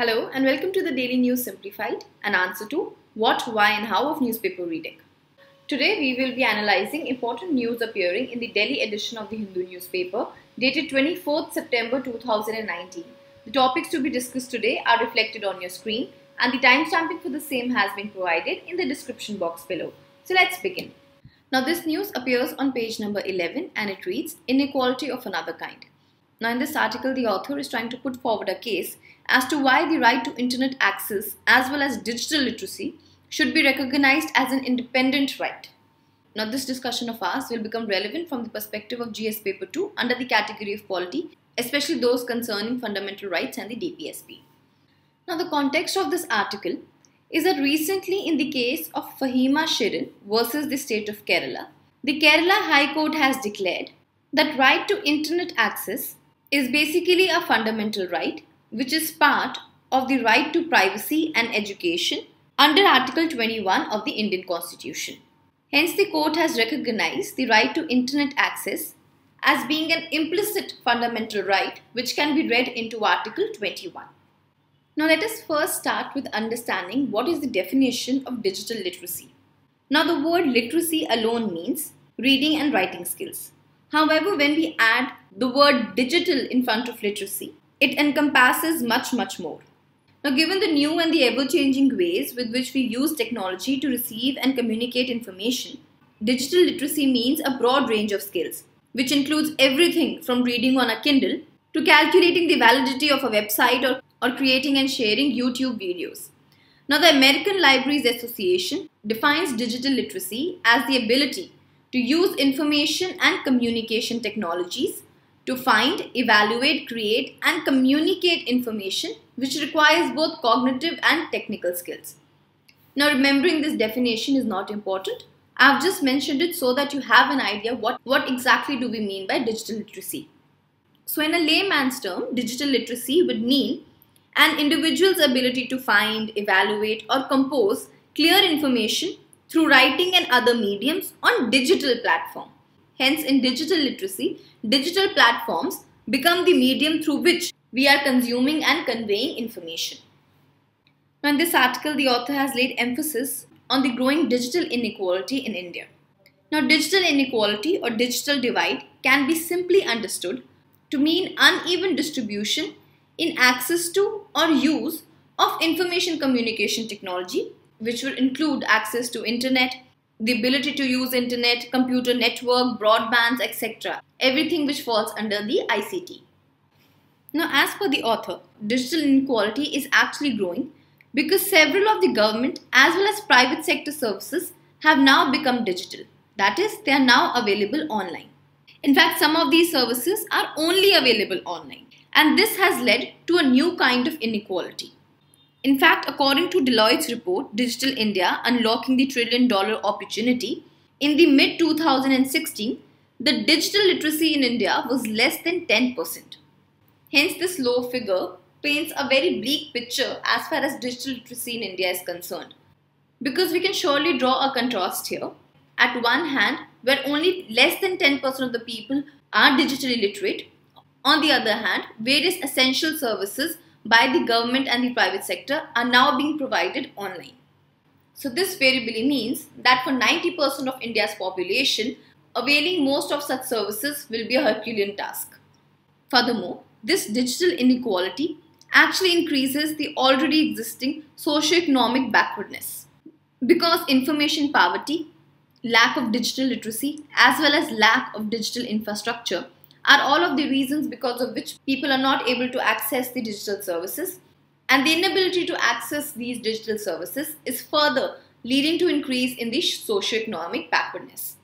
Hello and welcome to the Daily News Simplified, an answer to what, why and how of newspaper reading. Today we will be analyzing important news appearing in the Delhi edition of the Hindu newspaper dated 24th September 2019. The topics to be discussed today are reflected on your screen and the timestamping for the same has been provided in the description box below. So let's begin. Now this news appears on page number 11 and it reads Inequality of another kind. Now, in this article, the author is trying to put forward a case as to why the right to internet access as well as digital literacy should be recognized as an independent right. Now, this discussion of ours will become relevant from the perspective of GS Paper 2 under the category of polity, especially those concerning fundamental rights and the DPSP. Now, the context of this article is that recently, in the case of Fahima Shirin versus the state of Kerala, the Kerala High Court has declared that right to internet access is basically a fundamental right which is part of the right to privacy and education under Article 21 of the Indian Constitution. Hence, the court has recognized the right to internet access as being an implicit fundamental right which can be read into Article 21. Now, let us first start with understanding what is the definition of digital literacy. Now, the word literacy alone means reading and writing skills. However, when we add the word digital in front of literacy, it encompasses much, much more. Now, given the new and the ever changing ways with which we use technology to receive and communicate information, digital literacy means a broad range of skills, which includes everything from reading on a Kindle to calculating the validity of a website or, or creating and sharing YouTube videos. Now, the American Libraries Association defines digital literacy as the ability to use information and communication technologies to find, evaluate, create, and communicate information which requires both cognitive and technical skills. Now, remembering this definition is not important. I've just mentioned it so that you have an idea what, what exactly do we mean by digital literacy. So, in a layman's term, digital literacy would mean an individual's ability to find, evaluate, or compose clear information through writing and other mediums on digital platform. Hence, in digital literacy, digital platforms become the medium through which we are consuming and conveying information. Now, in this article, the author has laid emphasis on the growing digital inequality in India. Now, digital inequality or digital divide can be simply understood to mean uneven distribution in access to or use of information communication technology which will include access to internet, the ability to use internet, computer network, broadbands, etc. Everything which falls under the ICT. Now, as per the author, digital inequality is actually growing because several of the government as well as private sector services have now become digital. That is, they are now available online. In fact, some of these services are only available online. And this has led to a new kind of inequality. In fact, according to Deloitte's report, Digital India Unlocking the Trillion Dollar Opportunity, in the mid 2016, the digital literacy in India was less than 10%. Hence, this low figure paints a very bleak picture as far as digital literacy in India is concerned. Because we can surely draw a contrast here. At one hand, where only less than 10% of the people are digitally literate, on the other hand, various essential services by the government and the private sector are now being provided online. So this variably means that for 90% of India's population, availing most of such services will be a Herculean task. Furthermore, this digital inequality actually increases the already existing socio-economic backwardness. Because information poverty, lack of digital literacy, as well as lack of digital infrastructure are all of the reasons because of which people are not able to access the digital services and the inability to access these digital services is further leading to increase in the socio-economic backwardness.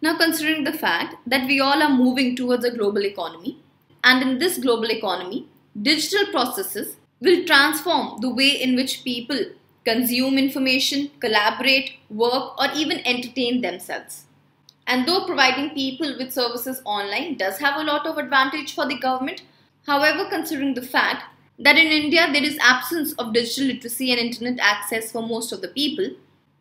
Now considering the fact that we all are moving towards a global economy and in this global economy, digital processes will transform the way in which people consume information, collaborate, work or even entertain themselves. And though providing people with services online does have a lot of advantage for the government, however, considering the fact that in India there is absence of digital literacy and internet access for most of the people,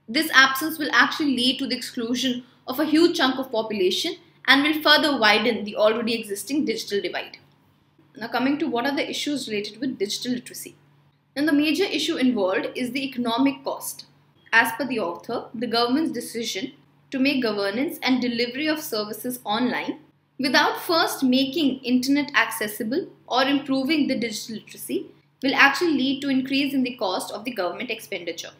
this absence will actually lead to the exclusion of a huge chunk of population and will further widen the already existing digital divide. Now coming to what are the issues related with digital literacy. Now the major issue involved is the economic cost. As per the author, the government's decision to make governance and delivery of services online without first making internet accessible or improving the digital literacy will actually lead to increase in the cost of the government expenditure.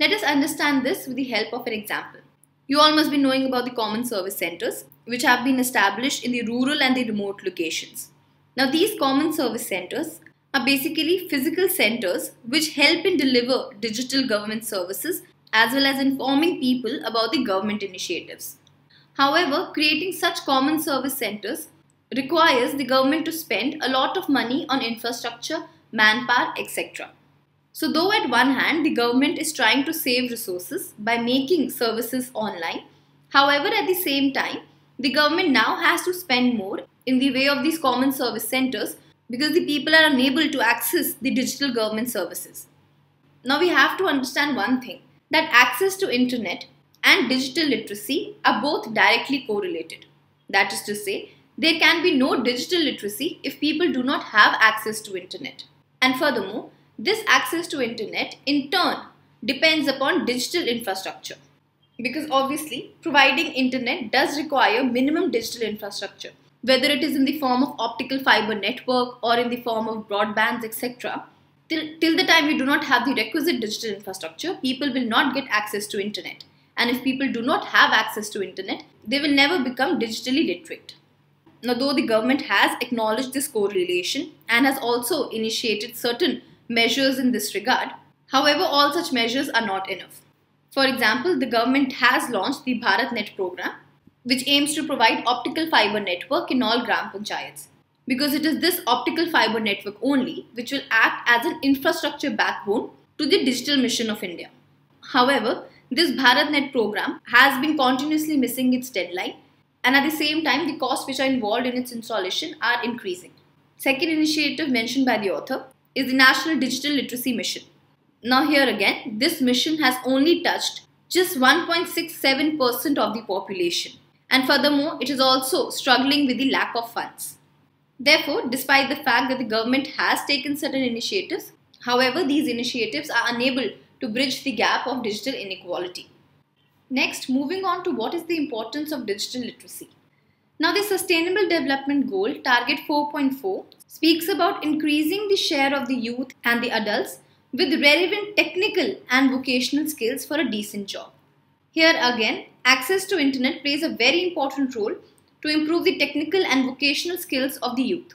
Let us understand this with the help of an example. You all must be knowing about the common service centers which have been established in the rural and the remote locations. Now these common service centers are basically physical centers which help in deliver digital government services as well as informing people about the government initiatives. However, creating such common service centers requires the government to spend a lot of money on infrastructure, manpower, etc. So though at one hand the government is trying to save resources by making services online, however at the same time the government now has to spend more in the way of these common service centers because the people are unable to access the digital government services. Now we have to understand one thing that access to internet and digital literacy are both directly correlated. That is to say, there can be no digital literacy if people do not have access to internet. And furthermore, this access to internet in turn depends upon digital infrastructure. Because obviously, providing internet does require minimum digital infrastructure, whether it is in the form of optical fiber network or in the form of broadbands, etc. Till, till the time we do not have the requisite digital infrastructure, people will not get access to internet. And if people do not have access to internet, they will never become digitally literate. Now, though the government has acknowledged this correlation and has also initiated certain measures in this regard, however, all such measures are not enough. For example, the government has launched the BharatNet program, which aims to provide optical fiber network in all Gram Panchayats. Because it is this optical fiber network only which will act as an infrastructure backbone to the digital mission of India. However, this BharatNet program has been continuously missing its deadline and at the same time the costs which are involved in its installation are increasing. Second initiative mentioned by the author is the National Digital Literacy Mission. Now here again, this mission has only touched just 1.67% of the population and furthermore it is also struggling with the lack of funds. Therefore, despite the fact that the government has taken certain initiatives, however these initiatives are unable to bridge the gap of digital inequality. Next, moving on to what is the importance of digital literacy. Now, the Sustainable Development Goal, Target 4.4, speaks about increasing the share of the youth and the adults with relevant technical and vocational skills for a decent job. Here again, access to internet plays a very important role to improve the technical and vocational skills of the youth.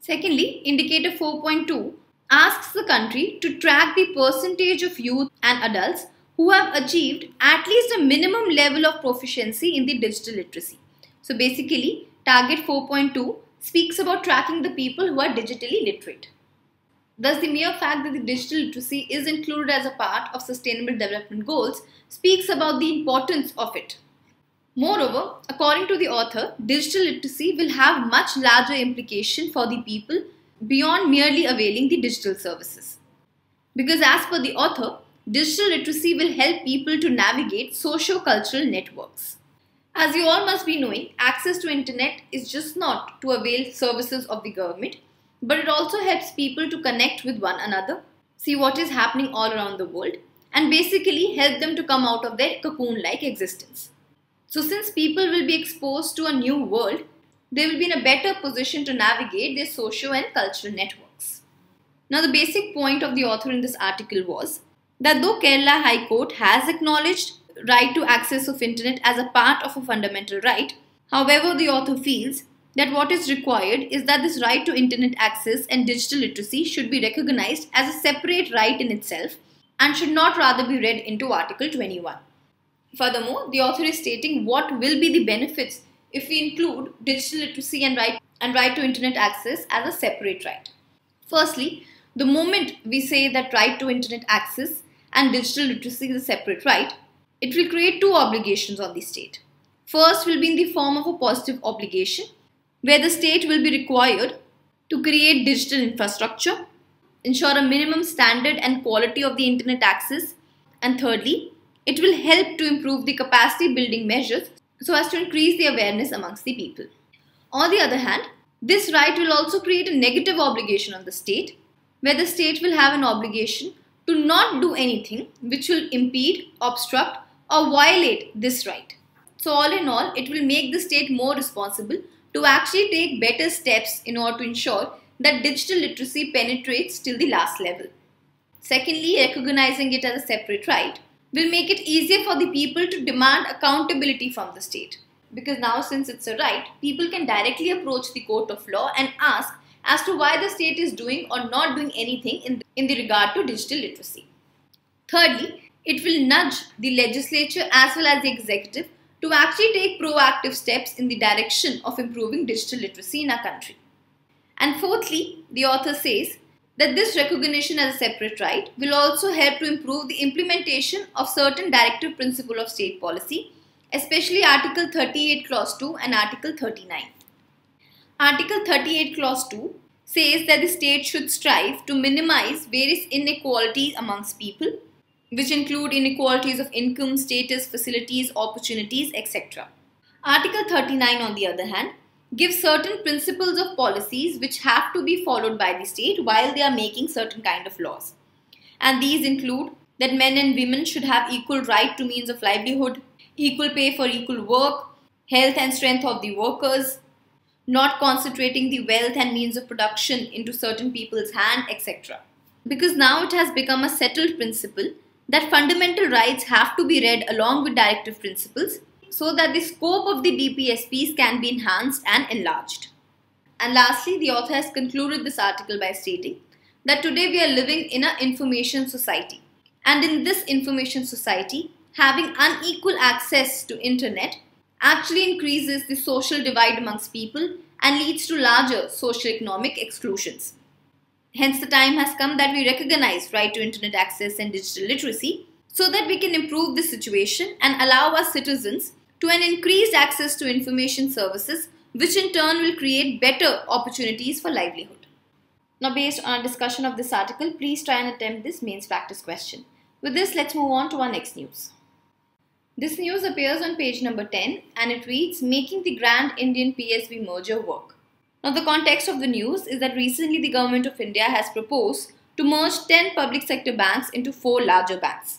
Secondly, indicator 4.2 asks the country to track the percentage of youth and adults who have achieved at least a minimum level of proficiency in the digital literacy. So basically, target 4.2 speaks about tracking the people who are digitally literate. Thus, the mere fact that the digital literacy is included as a part of Sustainable Development Goals speaks about the importance of it. Moreover, according to the author, digital literacy will have much larger implication for the people beyond merely availing the digital services. Because as per the author, digital literacy will help people to navigate socio-cultural networks. As you all must be knowing, access to internet is just not to avail services of the government, but it also helps people to connect with one another, see what is happening all around the world, and basically help them to come out of their cocoon-like existence. So since people will be exposed to a new world, they will be in a better position to navigate their socio and cultural networks. Now the basic point of the author in this article was that though Kerala High Court has acknowledged right to access of internet as a part of a fundamental right, however the author feels that what is required is that this right to internet access and digital literacy should be recognized as a separate right in itself and should not rather be read into Article 21. Furthermore, the author is stating what will be the benefits if we include digital literacy and right, and right to internet access as a separate right. Firstly, the moment we say that right to internet access and digital literacy is a separate right, it will create two obligations on the state. First will be in the form of a positive obligation, where the state will be required to create digital infrastructure, ensure a minimum standard and quality of the internet access, and thirdly, it will help to improve the capacity building measures so as to increase the awareness amongst the people. On the other hand, this right will also create a negative obligation on the state where the state will have an obligation to not do anything which will impede, obstruct, or violate this right. So, all in all, it will make the state more responsible to actually take better steps in order to ensure that digital literacy penetrates till the last level. Secondly, recognizing it as a separate right will make it easier for the people to demand accountability from the state. Because now, since it's a right, people can directly approach the court of law and ask as to why the state is doing or not doing anything in, in the regard to digital literacy. Thirdly, it will nudge the legislature as well as the executive to actually take proactive steps in the direction of improving digital literacy in our country. And fourthly, the author says that this recognition as a separate right will also help to improve the implementation of certain directive principle of state policy, especially Article 38 Clause 2 and Article 39. Article 38 Clause 2 says that the state should strive to minimize various inequalities amongst people, which include inequalities of income, status, facilities, opportunities, etc. Article 39, on the other hand, gives certain principles of policies which have to be followed by the state while they are making certain kind of laws. And these include that men and women should have equal right to means of livelihood, equal pay for equal work, health and strength of the workers, not concentrating the wealth and means of production into certain people's hand, etc. Because now it has become a settled principle that fundamental rights have to be read along with directive principles so that the scope of the DPSPs can be enhanced and enlarged. And lastly, the author has concluded this article by stating that today we are living in an information society. And in this information society, having unequal access to internet actually increases the social divide amongst people and leads to larger socio-economic exclusions. Hence, the time has come that we recognize right to internet access and digital literacy so that we can improve the situation and allow our citizens to an increased access to information services, which in turn will create better opportunities for livelihood. Now, based on our discussion of this article, please try and attempt this mains practice question. With this, let's move on to our next news. This news appears on page number 10 and it reads Making the Grand Indian PSB merger work. Now, the context of the news is that recently the Government of India has proposed to merge 10 public sector banks into 4 larger banks.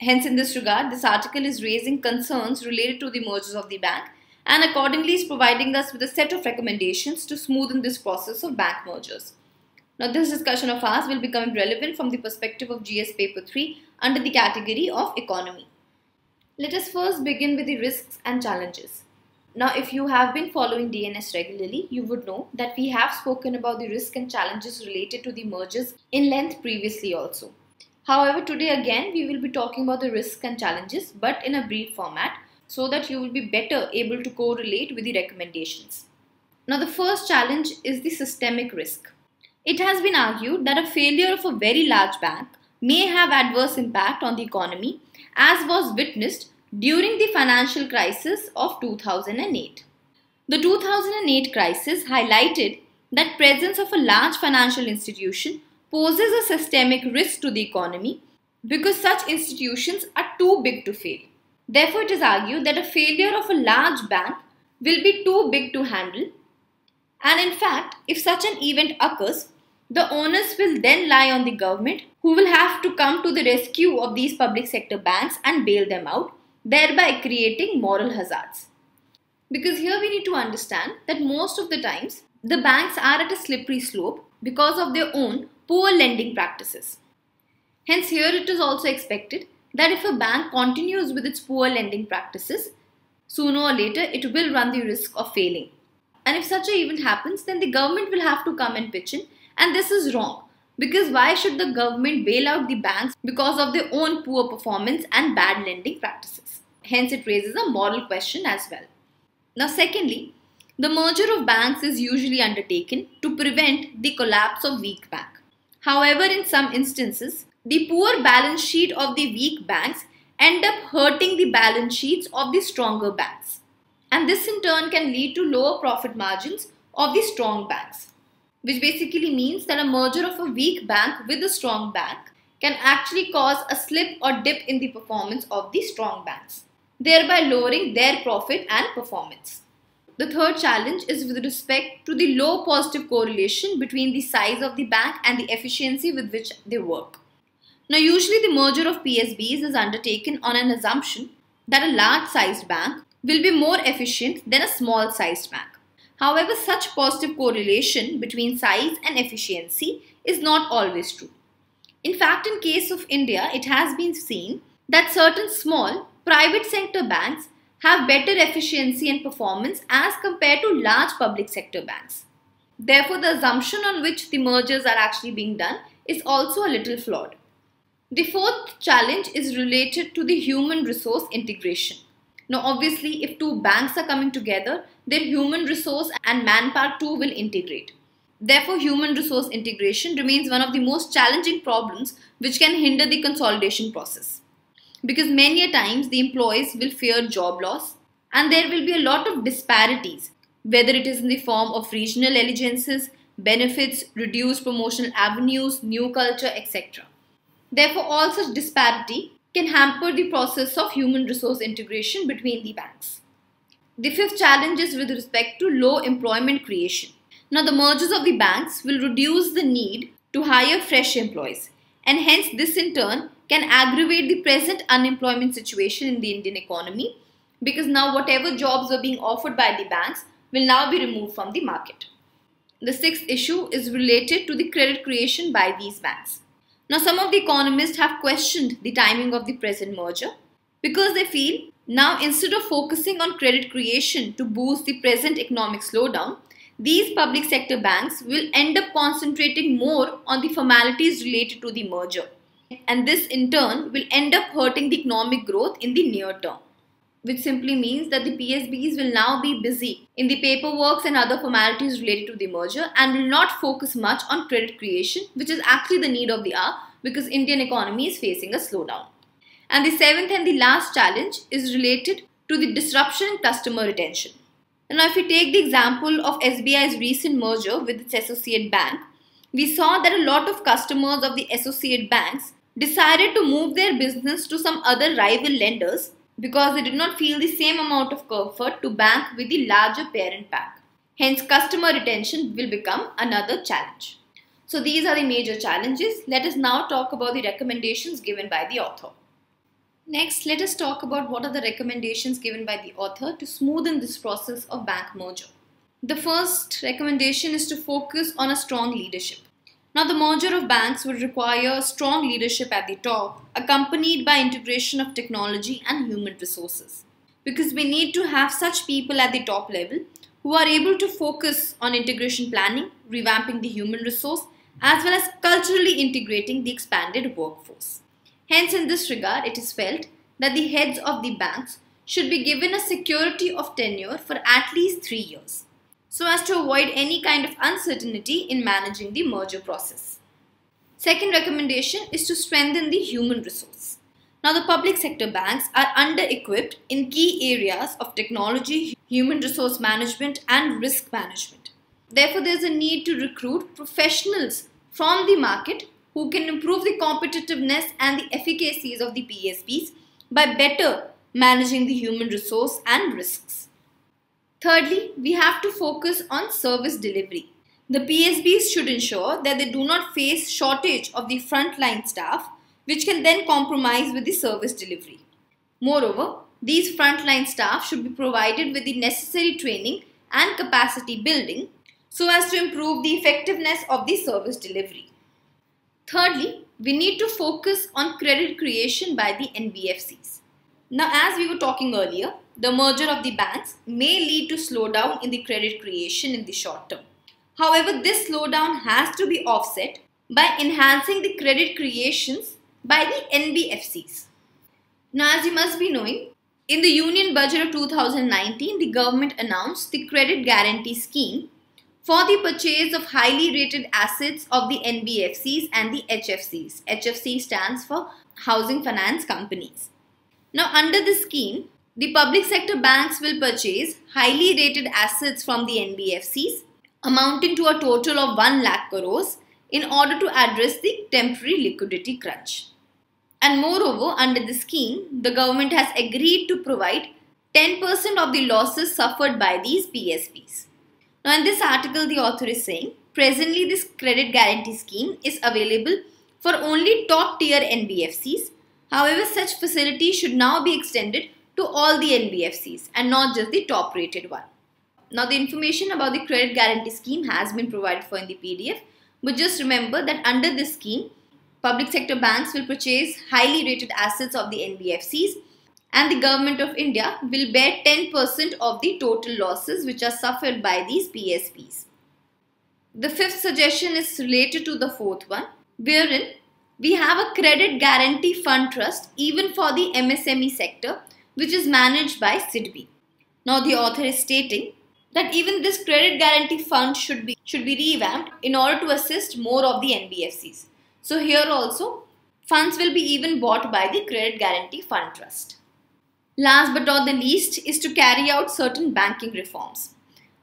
Hence, in this regard, this article is raising concerns related to the mergers of the bank and accordingly is providing us with a set of recommendations to smoothen this process of bank mergers. Now, this discussion of ours will become relevant from the perspective of GS Paper 3 under the category of economy. Let us first begin with the risks and challenges. Now, if you have been following DNS regularly, you would know that we have spoken about the risks and challenges related to the mergers in length previously also. However, today again we will be talking about the risks and challenges but in a brief format so that you will be better able to correlate with the recommendations. Now the first challenge is the systemic risk. It has been argued that a failure of a very large bank may have adverse impact on the economy as was witnessed during the financial crisis of 2008. The 2008 crisis highlighted that presence of a large financial institution poses a systemic risk to the economy because such institutions are too big to fail. Therefore, it is argued that a failure of a large bank will be too big to handle. And in fact, if such an event occurs, the onus will then lie on the government who will have to come to the rescue of these public sector banks and bail them out, thereby creating moral hazards. Because here we need to understand that most of the times the banks are at a slippery slope because of their own poor lending practices. Hence, here it is also expected that if a bank continues with its poor lending practices, sooner or later it will run the risk of failing. And if such an event happens, then the government will have to come and pitch in, and this is wrong. Because why should the government bail out the banks because of their own poor performance and bad lending practices? Hence, it raises a moral question as well. Now, secondly, the merger of banks is usually undertaken to prevent the collapse of weak banks. However, in some instances, the poor balance sheet of the weak banks end up hurting the balance sheets of the stronger banks. And this in turn can lead to lower profit margins of the strong banks, which basically means that a merger of a weak bank with a strong bank can actually cause a slip or dip in the performance of the strong banks, thereby lowering their profit and performance. The third challenge is with respect to the low positive correlation between the size of the bank and the efficiency with which they work. Now, usually the merger of PSBs is undertaken on an assumption that a large sized bank will be more efficient than a small sized bank. However, such positive correlation between size and efficiency is not always true. In fact, in case of India, it has been seen that certain small private sector banks have better efficiency and performance as compared to large public sector banks. Therefore, the assumption on which the mergers are actually being done is also a little flawed. The fourth challenge is related to the human resource integration. Now, obviously, if two banks are coming together, their human resource and manpower too will integrate. Therefore, human resource integration remains one of the most challenging problems which can hinder the consolidation process because many a times the employees will fear job loss and there will be a lot of disparities whether it is in the form of regional allegiances benefits reduced promotional avenues new culture etc therefore all such disparity can hamper the process of human resource integration between the banks. The fifth challenge is with respect to low employment creation. Now the mergers of the banks will reduce the need to hire fresh employees and hence this in turn can aggravate the present unemployment situation in the Indian economy because now whatever jobs were being offered by the banks will now be removed from the market. The sixth issue is related to the credit creation by these banks. Now some of the economists have questioned the timing of the present merger because they feel now instead of focusing on credit creation to boost the present economic slowdown, these public sector banks will end up concentrating more on the formalities related to the merger and this in turn will end up hurting the economic growth in the near term which simply means that the PSBs will now be busy in the paperwork and other formalities related to the merger and will not focus much on credit creation, which is actually the need of the hour because Indian economy is facing a slowdown. And the seventh and the last challenge is related to the disruption in customer retention. Now, if we take the example of SBI's recent merger with its associate bank, we saw that a lot of customers of the associate banks decided to move their business to some other rival lenders because they did not feel the same amount of comfort to bank with the larger parent bank. Hence, customer retention will become another challenge. So, these are the major challenges. Let us now talk about the recommendations given by the author. Next, let us talk about what are the recommendations given by the author to smoothen this process of bank merger. The first recommendation is to focus on a strong leadership. Now, the merger of banks would require strong leadership at the top, accompanied by integration of technology and human resources. Because we need to have such people at the top level who are able to focus on integration planning, revamping the human resource, as well as culturally integrating the expanded workforce. Hence, in this regard, it is felt that the heads of the banks should be given a security of tenure for at least three years so as to avoid any kind of uncertainty in managing the merger process. Second recommendation is to strengthen the human resource. Now, the public sector banks are under equipped in key areas of technology, human resource management, and risk management. Therefore, there is a need to recruit professionals from the market who can improve the competitiveness and the efficacies of the PSBs by better managing the human resource and risks. Thirdly, we have to focus on service delivery. The PSBs should ensure that they do not face shortage of the frontline staff which can then compromise with the service delivery. Moreover, these frontline staff should be provided with the necessary training and capacity building so as to improve the effectiveness of the service delivery. Thirdly, we need to focus on credit creation by the NBFCs. Now, as we were talking earlier, the merger of the banks may lead to slowdown in the credit creation in the short term. However, this slowdown has to be offset by enhancing the credit creations by the NBFCs. Now, as you must be knowing, in the Union Budget of 2019, the government announced the Credit Guarantee Scheme for the purchase of highly rated assets of the NBFCs and the HFCs. HFC stands for Housing Finance Companies. Now, under this scheme, the public sector banks will purchase highly rated assets from the NBFCs amounting to a total of 1 lakh crores in order to address the temporary liquidity crunch. And moreover, under the scheme, the government has agreed to provide 10% of the losses suffered by these PSBs. Now, in this article, the author is saying presently this credit guarantee scheme is available for only top tier NBFCs. However, such facilities should now be extended to all the NBFCs and not just the top rated one. Now, the information about the credit guarantee scheme has been provided for in the PDF, but just remember that under this scheme, public sector banks will purchase highly rated assets of the NBFCs and the government of India will bear 10% of the total losses which are suffered by these PSBs. The fifth suggestion is related to the fourth one, wherein we have a credit guarantee fund trust even for the MSME sector which is managed by SIDBI. Now the author is stating that even this credit guarantee fund should be should be revamped in order to assist more of the NBFCs. So here also funds will be even bought by the credit guarantee fund trust. Last but not the least is to carry out certain banking reforms.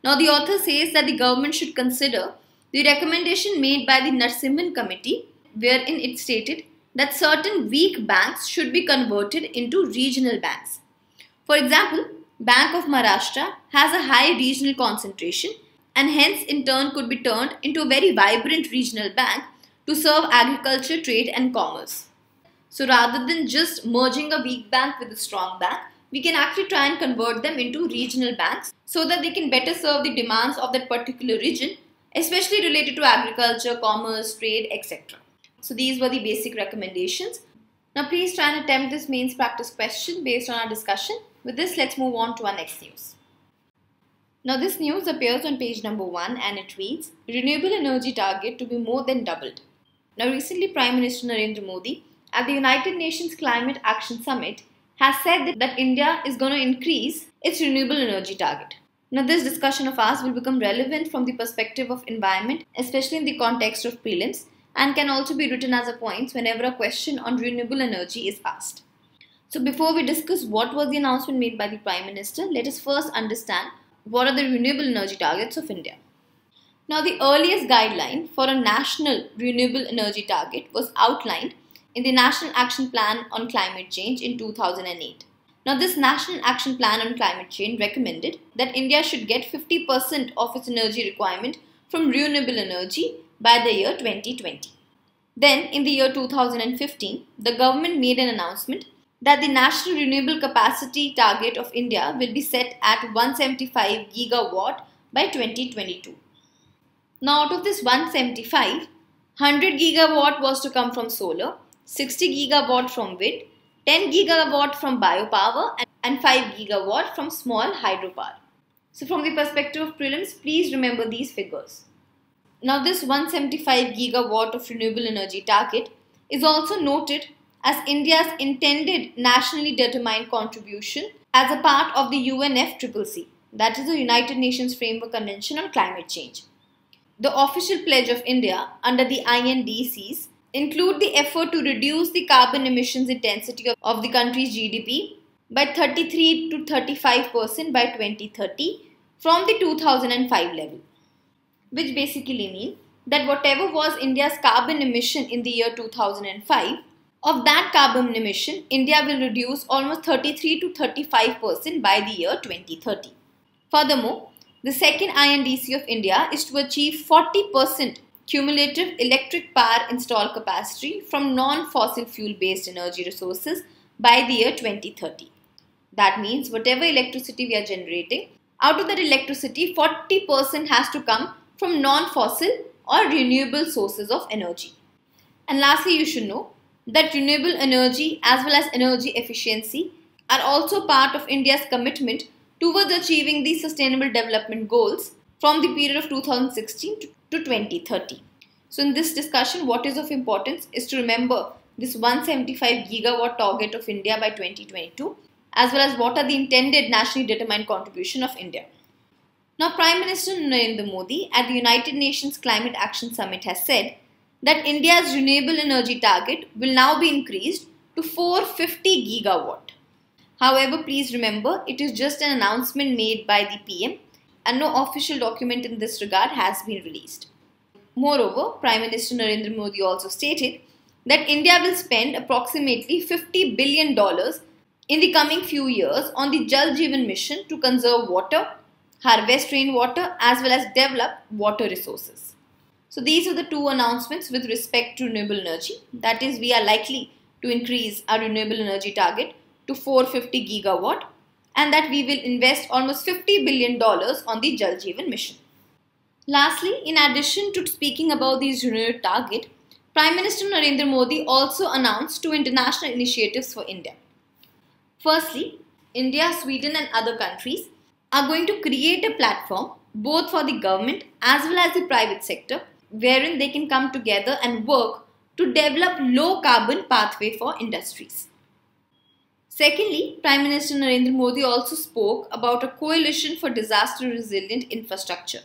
Now the author says that the government should consider the recommendation made by the Narasimhan committee wherein it stated that certain weak banks should be converted into regional banks. For example, Bank of Maharashtra has a high regional concentration and hence in turn could be turned into a very vibrant regional bank to serve agriculture, trade and commerce. So rather than just merging a weak bank with a strong bank, we can actually try and convert them into regional banks so that they can better serve the demands of that particular region, especially related to agriculture, commerce, trade, etc. So these were the basic recommendations. Now please try and attempt this mains practice question based on our discussion. With this, let's move on to our next news. Now this news appears on page number 1 and it reads, Renewable energy target to be more than doubled. Now recently Prime Minister Narendra Modi at the United Nations Climate Action Summit has said that, that India is going to increase its renewable energy target. Now, this discussion of ours will become relevant from the perspective of environment, especially in the context of prelims, and can also be written as a point whenever a question on renewable energy is asked. So, before we discuss what was the announcement made by the Prime Minister, let us first understand what are the renewable energy targets of India. Now, the earliest guideline for a national renewable energy target was outlined in the National Action Plan on Climate Change in 2008. Now, this National Action Plan on Climate Change recommended that India should get 50% of its energy requirement from renewable energy by the year 2020. Then, in the year 2015, the government made an announcement that the national renewable capacity target of India will be set at 175 gigawatt by 2022. Now, out of this 175, 100 gigawatt was to come from solar, 60 gigawatt from wind, 10 gigawatt from biopower and 5 gigawatt from small hydropower. So from the perspective of prelims, please remember these figures. Now this 175 gigawatt of renewable energy target is also noted as India's intended nationally determined contribution as a part of the UNFCCC, that is the United Nations Framework Convention on Climate Change. The official pledge of India under the INDCs include the effort to reduce the carbon emissions intensity of the country's GDP by 33 to 35% by 2030 from the 2005 level, which basically means that whatever was India's carbon emission in the year 2005, of that carbon emission, India will reduce almost 33 to 35% by the year 2030. Furthermore, the second INDC of India is to achieve 40% cumulative electric power installed capacity from non-fossil fuel based energy resources by the year 2030. That means whatever electricity we are generating, out of that electricity 40% has to come from non-fossil or renewable sources of energy. And lastly, you should know that renewable energy as well as energy efficiency are also part of India's commitment towards achieving the sustainable development goals from the period of 2016 to to 2030. So in this discussion, what is of importance is to remember this 175 gigawatt target of India by 2022 as well as what are the intended nationally determined contribution of India. Now Prime Minister Narendra Modi at the United Nations Climate Action Summit has said that India's renewable energy target will now be increased to 450 gigawatt. However, please remember it is just an announcement made by the PM and no official document in this regard has been released. Moreover, Prime Minister Narendra Modi also stated that India will spend approximately $50 billion in the coming few years on the Jal Jeevan mission to conserve water, harvest rainwater as well as develop water resources. So these are the two announcements with respect to renewable energy. That is, we are likely to increase our renewable energy target to 450 gigawatt and that we will invest almost $50 billion on the Jal Jeevan mission. Lastly, in addition to speaking about these renewable target, Prime Minister Narendra Modi also announced two international initiatives for India. Firstly, India, Sweden and other countries are going to create a platform both for the government as well as the private sector wherein they can come together and work to develop low carbon pathway for industries. Secondly, Prime Minister Narendra Modi also spoke about a coalition for disaster resilient infrastructure.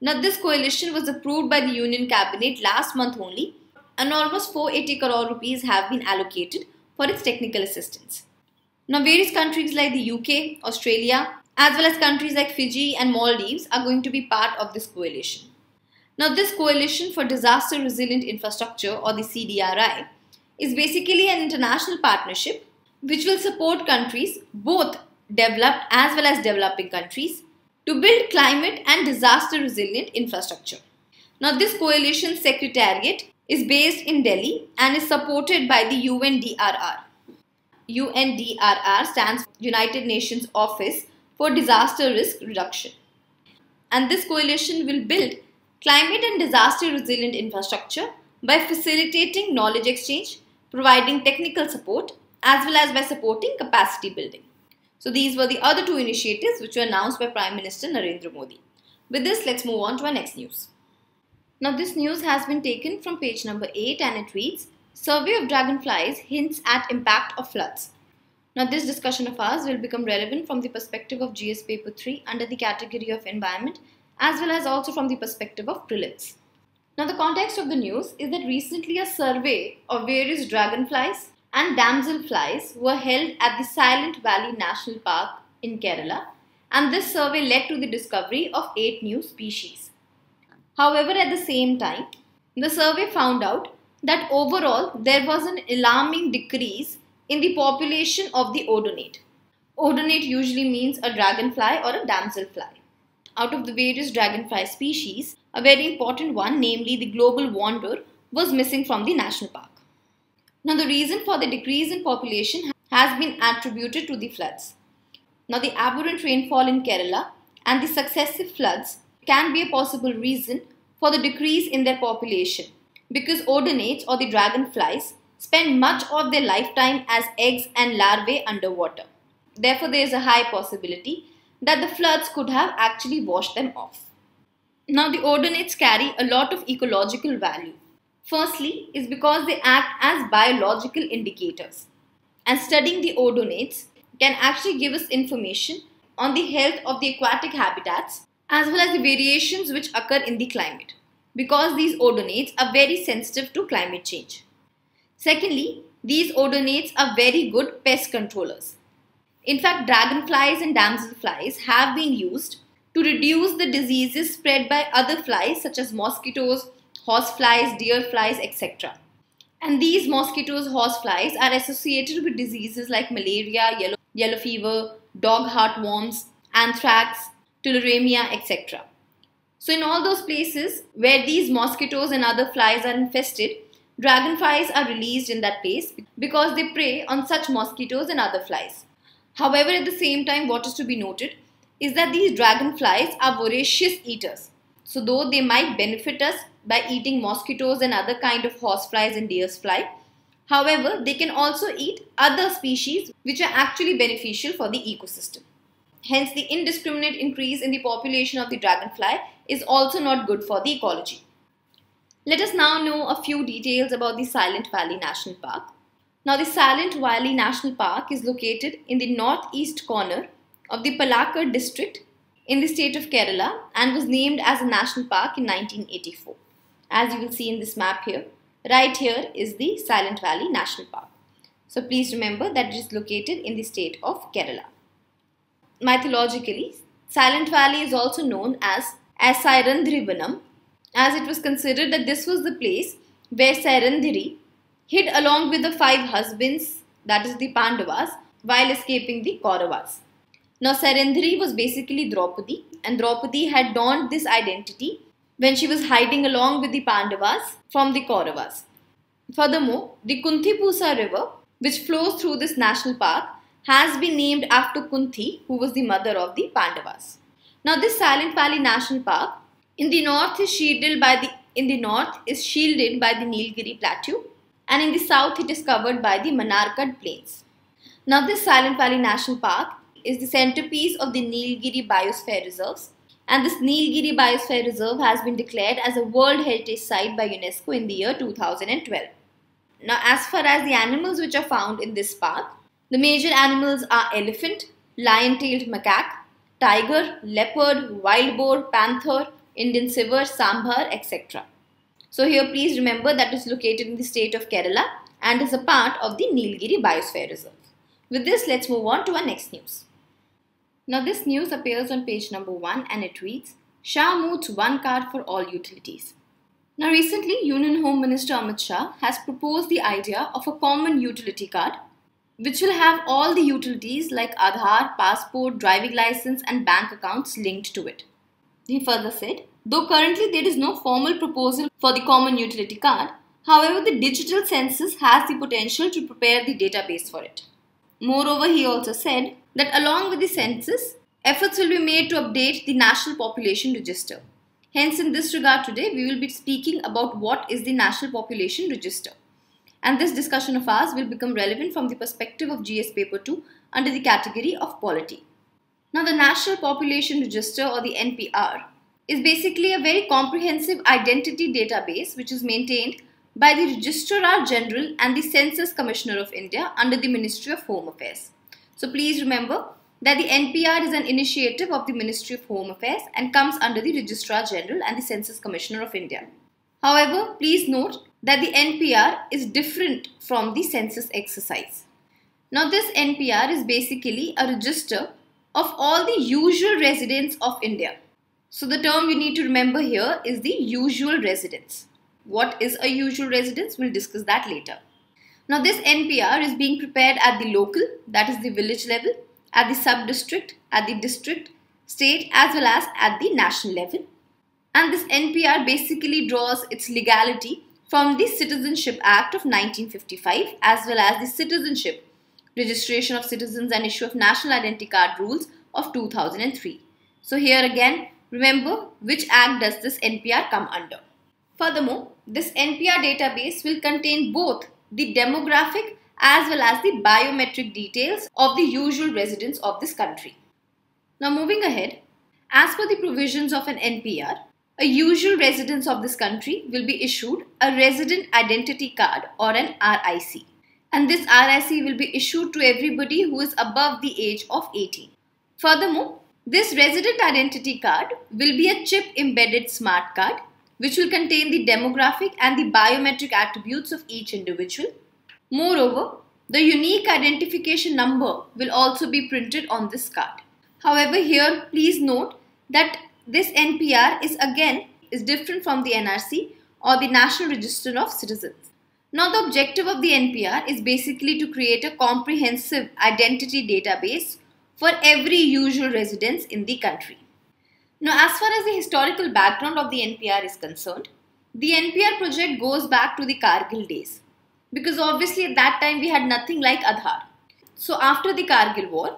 Now this coalition was approved by the Union Cabinet last month only and almost 480 crore rupees have been allocated for its technical assistance. Now various countries like the UK, Australia as well as countries like Fiji and Maldives are going to be part of this coalition. Now, this Coalition for Disaster Resilient Infrastructure or the CDRI is basically an international partnership which will support countries, both developed as well as developing countries, to build climate and disaster resilient infrastructure. Now, this coalition secretariat is based in Delhi and is supported by the UNDRR. UNDRR stands for United Nations Office for Disaster Risk Reduction. And this coalition will build climate and disaster resilient infrastructure by facilitating knowledge exchange, providing technical support, as well as by supporting capacity building. So these were the other two initiatives which were announced by Prime Minister Narendra Modi. With this, let's move on to our next news. Now this news has been taken from page number 8 and it reads, Survey of dragonflies hints at impact of floods. Now this discussion of ours will become relevant from the perspective of GS paper 3 under the category of environment as well as also from the perspective of prelims. Now the context of the news is that recently a survey of various dragonflies and damselflies were held at the Silent Valley National Park in Kerala and this survey led to the discovery of 8 new species. However, at the same time, the survey found out that overall there was an alarming decrease in the population of the odonate. Odonate usually means a dragonfly or a damselfly out of the various dragonfly species, a very important one, namely the global wanderer, was missing from the national park. Now, the reason for the decrease in population has been attributed to the floods. Now, the aberrant rainfall in Kerala and the successive floods can be a possible reason for the decrease in their population because odonates or the dragonflies spend much of their lifetime as eggs and larvae underwater. Therefore, there is a high possibility that the floods could have actually washed them off. Now, the odonates carry a lot of ecological value. Firstly, is because they act as biological indicators. And studying the odonates can actually give us information on the health of the aquatic habitats as well as the variations which occur in the climate because these odonates are very sensitive to climate change. Secondly, these odonates are very good pest controllers. In fact, dragonflies and damselflies have been used to reduce the diseases spread by other flies such as mosquitoes, horseflies, deer flies, etc. And these mosquitoes, horseflies are associated with diseases like malaria, yellow, yellow fever, dog heartworms, anthrax, tularemia, etc. So in all those places where these mosquitoes and other flies are infested, dragonflies are released in that place because they prey on such mosquitoes and other flies. However, at the same time, what is to be noted is that these dragonflies are voracious eaters. So though they might benefit us by eating mosquitoes and other kind of horseflies and deer's fly, however, they can also eat other species which are actually beneficial for the ecosystem. Hence, the indiscriminate increase in the population of the dragonfly is also not good for the ecology. Let us now know a few details about the Silent Valley National Park. Now, the Silent Valley National Park is located in the northeast corner of the Palakkad district in the state of Kerala and was named as a national park in 1984. As you will see in this map here, right here is the Silent Valley National Park. So please remember that it is located in the state of Kerala. Mythologically, Silent Valley is also known as Sairandhrivanam as it was considered that this was the place where Sairandhri hid along with the five husbands, that is the Pandavas, while escaping the Kauravas. Now, Sairandhri was basically Draupadi, and Draupadi had donned this identity when she was hiding along with the Pandavas from the Kauravas. Furthermore, the Kuntipuzha river, which flows through this national park, has been named after Kunti, who was the mother of the Pandavas. Now, this Silent Valley National Park in the north is shielded by the in the north is shielded by the Nilgiri Plateau, and in the south it is covered by the Manarkad Plains. Now, this Silent Valley National Park is the centerpiece of the Nilgiri Biosphere Reserves, and this Nilgiri Biosphere Reserve has been declared as a World Heritage Site by UNESCO in the year 2012. Now, as far as the animals which are found in this park, the major animals are elephant, lion-tailed macaque, tiger, leopard, wild boar, panther, Indian silver, sambar, etc. So here please remember that is located in the state of Kerala and is a part of the Nilgiri Biosphere Reserve. With this, let's move on to our next news. Now this news appears on page number 1 and it reads, Shah moots one card for all utilities. Now recently, Union Home Minister Amit Shah has proposed the idea of a common utility card which will have all the utilities like Aadhaar, passport, driving license and bank accounts linked to it. He further said, though currently there is no formal proposal for the common utility card, however the digital census has the potential to prepare the database for it. Moreover, he also said that along with the census, efforts will be made to update the National Population Register. Hence, in this regard today, we will be speaking about what is the National Population Register. And this discussion of ours will become relevant from the perspective of GS Paper 2 under the category of polity. Now, the National Population Register or the NPR is basically a very comprehensive identity database which is maintained by the Registrar General and the Census Commissioner of India under the Ministry of Home Affairs. So please remember that the NPR is an initiative of the Ministry of Home Affairs and comes under the Registrar General and the Census Commissioner of India. However, please note that the NPR is different from the census exercise. Now this NPR is basically a register of all the usual residents of India. So the term you need to remember here is the usual residents. What is a usual residence? We'll discuss that later. Now this NPR is being prepared at the local, that is the village level, at the sub-district, at the district, state as well as at the national level. And this NPR basically draws its legality from the Citizenship Act of 1955 as well as the Citizenship, Registration of Citizens and Issue of National Identity Card Rules of 2003. So here again, remember which act does this NPR come under. Furthermore, this NPR database will contain both the demographic as well as the biometric details of the usual residents of this country. Now moving ahead, as per the provisions of an NPR, a usual residence of this country will be issued a resident identity card or an RIC. And this RIC will be issued to everybody who is above the age of 18. Furthermore, this resident identity card will be a chip embedded smart card which will contain the demographic and the biometric attributes of each individual Moreover, the unique identification number will also be printed on this card. However, here please note that this NPR is again is different from the NRC or the National Register of Citizens. Now the objective of the NPR is basically to create a comprehensive identity database for every usual residence in the country. Now as far as the historical background of the NPR is concerned, the NPR project goes back to the Kargil days because obviously at that time we had nothing like Aadhaar. So after the Kargil war,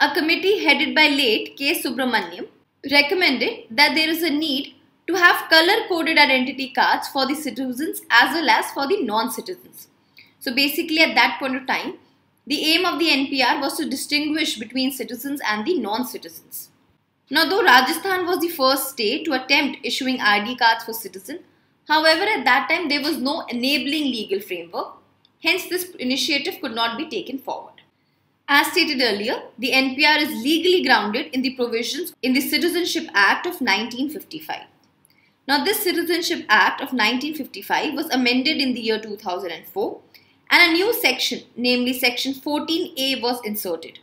a committee headed by late K. Subramaniam recommended that there is a need to have color-coded identity cards for the citizens as well as for the non-citizens. So basically at that point of time, the aim of the NPR was to distinguish between citizens and the non-citizens. Now though Rajasthan was the first state to attempt issuing ID cards for citizens, However, at that time there was no enabling legal framework, hence this initiative could not be taken forward. As stated earlier, the NPR is legally grounded in the provisions in the Citizenship Act of 1955. Now, this Citizenship Act of 1955 was amended in the year 2004 and a new section, namely Section 14A, was inserted.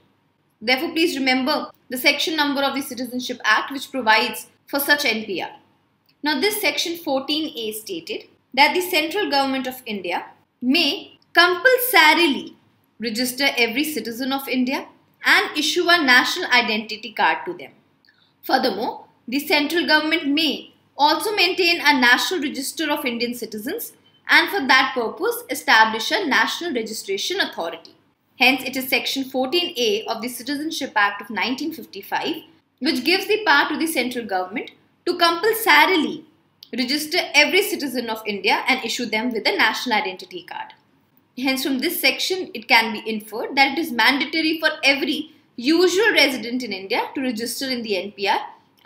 Therefore, please remember the section number of the Citizenship Act which provides for such NPR. Now, this section 14A stated that the central government of India may compulsorily register every citizen of India, and issue a national identity card to them. Furthermore, the central government may also maintain a national register of Indian citizens and for that purpose establish a national registration authority. Hence, it is section 14A of the Citizenship Act of 1955 which gives the power to the central government to compulsorily register every citizen of India and issue them with a national identity card. Hence, from this section, it can be inferred that it is mandatory for every usual resident in India to register in the NPR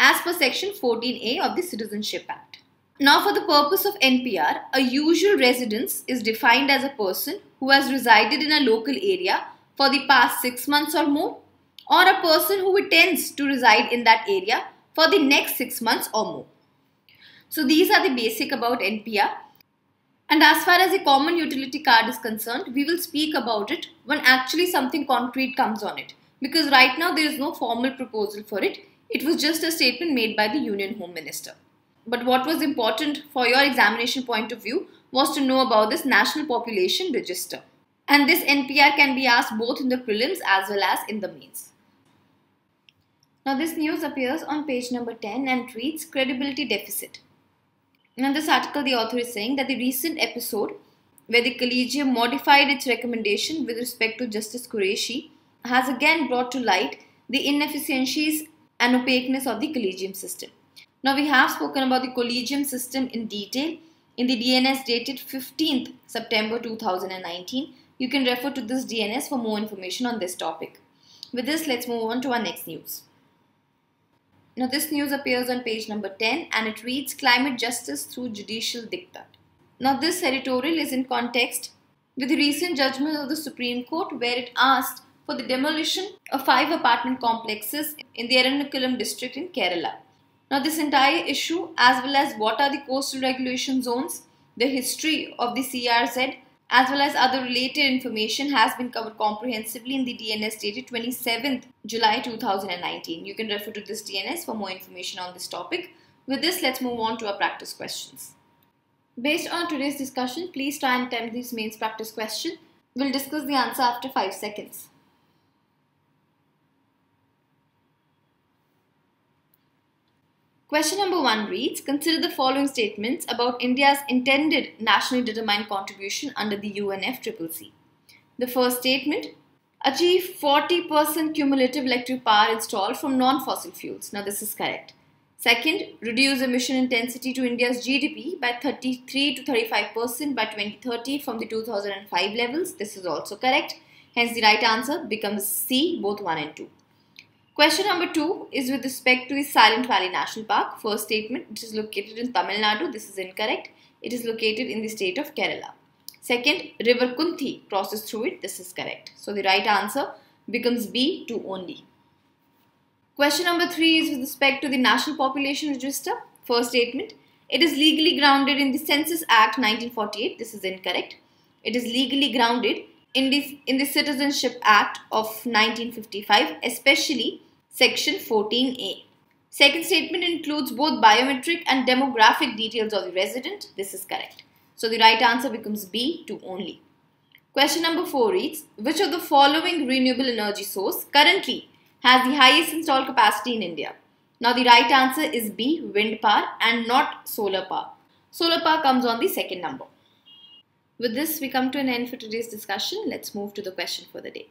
as per section 14A of the Citizenship Act. Now, for the purpose of NPR, a usual residence is defined as a person who has resided in a local area for the past six months or more, or a person who intends to reside in that area for the next six months or more. So, these are the basic about NPR. And as far as a common utility card is concerned, we will speak about it when actually something concrete comes on it. Because right now there is no formal proposal for it. It was just a statement made by the Union Home Minister. But what was important for your examination point of view was to know about this National Population Register. And this NPR can be asked both in the prelims as well as in the mains. Now this news appears on page number 10 and reads Credibility Deficit. In this article, the author is saying that the recent episode where the Collegium modified its recommendation with respect to Justice Kureshi has again brought to light the inefficiencies and opaqueness of the Collegium system. Now, we have spoken about the Collegium system in detail in the DNS dated 15th September 2019. You can refer to this DNS for more information on this topic. With this, let's move on to our next news. Now this news appears on page number 10 and it reads Climate Justice Through Judicial Diktat. Now this editorial is in context with the recent judgment of the Supreme Court where it asked for the demolition of five apartment complexes in the Ernakulam district in Kerala. Now this entire issue as well as what are the coastal regulation zones, the history of the CRZ as well as other related information has been covered comprehensively in the DNS dated 27th July 2019. You can refer to this DNS for more information on this topic. With this, let's move on to our practice questions. Based on today's discussion, please try and attempt this mains practice question. We'll discuss the answer after 5 seconds. Question number one reads Consider the following statements about India's intended nationally determined contribution under the UNFCCC. The first statement Achieve 40% cumulative electric power installed from non fossil fuels. Now, this is correct. Second, reduce emission intensity to India's GDP by 33 to 35% by 2030 from the 2005 levels. This is also correct. Hence, the right answer becomes C, both 1 and 2. Question number two is with respect to the Silent Valley National Park. First statement, it is located in Tamil Nadu. This is incorrect. It is located in the state of Kerala. Second, River Kunthi crosses through it. This is correct. So the right answer becomes B, 2 only. Question number three is with respect to the National Population Register. First statement, it is legally grounded in the Census Act 1948. This is incorrect. It is legally grounded in the, in the Citizenship Act of 1955, especially Section 14A. Second statement includes both biometric and demographic details of the resident. This is correct. So the right answer becomes B, 2 only. Question number 4 reads, which of the following renewable energy source currently has the highest installed capacity in India? Now the right answer is B, wind power and not solar power. Solar power comes on the second number. With this, we come to an end for today's discussion. Let's move to the question for the day.